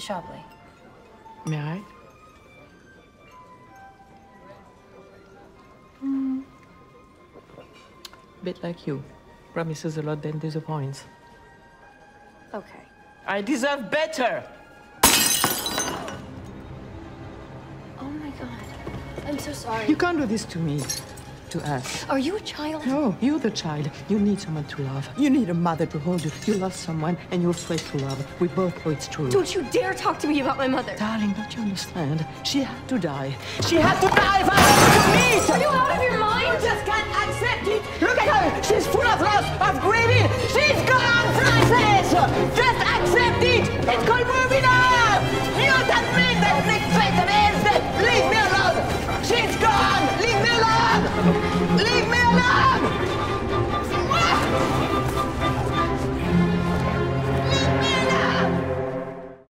the Chablis. May I? Mm. Bit like you. Promises a lot, then disappoints. Okay. I deserve better! Oh my god. I'm so sorry. You can't do this to me. To us. Are you a child? No, you're the child. You need someone to love. You need a mother to hold you. You love someone and you're afraid to love. We both know it's true. Don't you dare talk to me about my mother. Darling, don't you understand? She had to die. She had to die for us to meet! Are you out of your mind? You just can't accept it! Look at her! She's full of loss, of grieving! She's gone, Frances! Just accept it! It's called moving!